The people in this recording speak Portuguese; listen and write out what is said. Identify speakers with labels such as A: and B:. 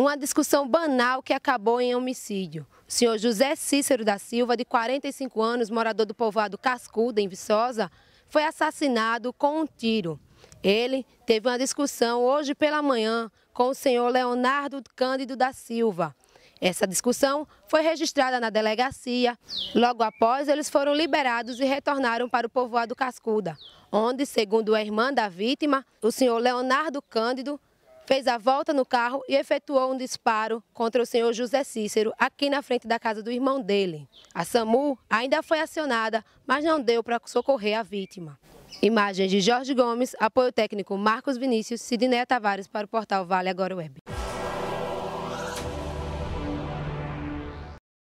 A: Uma discussão banal que acabou em homicídio. O senhor José Cícero da Silva, de 45 anos, morador do povoado Cascuda, em Viçosa, foi assassinado com um tiro. Ele teve uma discussão hoje pela manhã com o senhor Leonardo Cândido da Silva. Essa discussão foi registrada na delegacia. Logo após, eles foram liberados e retornaram para o povoado Cascuda, onde, segundo a irmã da vítima, o senhor Leonardo Cândido fez a volta no carro e efetuou um disparo contra o senhor José Cícero, aqui na frente da casa do irmão dele. A SAMU ainda foi acionada, mas não deu para socorrer a vítima. Imagens de Jorge Gomes, apoio técnico Marcos Vinícius, Sidney Tavares para o portal Vale Agora Web.